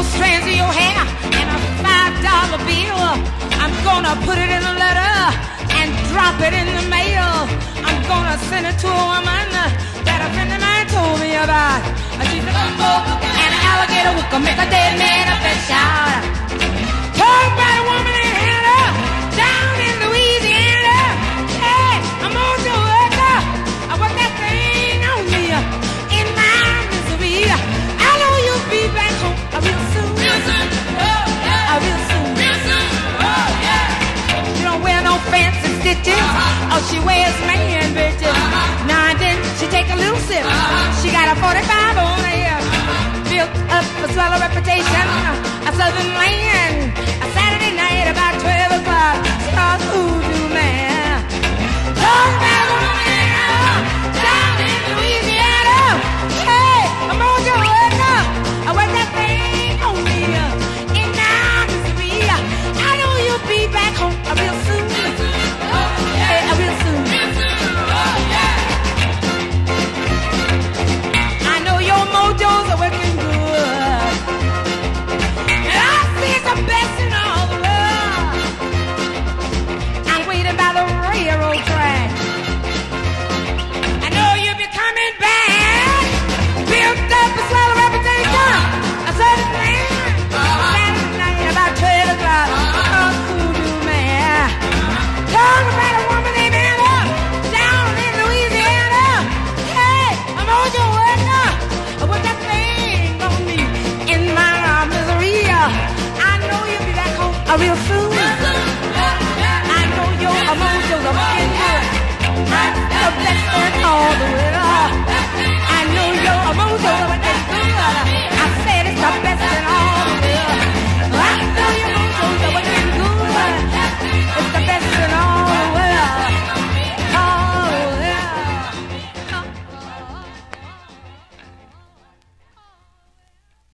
gold strands of your hair and a five dollar bill. I'm gonna put it in a letter and drop it in the mail. I'm gonna send it to a woman that a friend of mine told me about. She's a bumbo and an alligator will make a dead man a fish out. she wears man bitches. Uh-huh. Now and then she take a little sip. Uh-huh. She got a 45 on her hip. Built up a swell reputation, uh-huh. a southern man. A A real fool?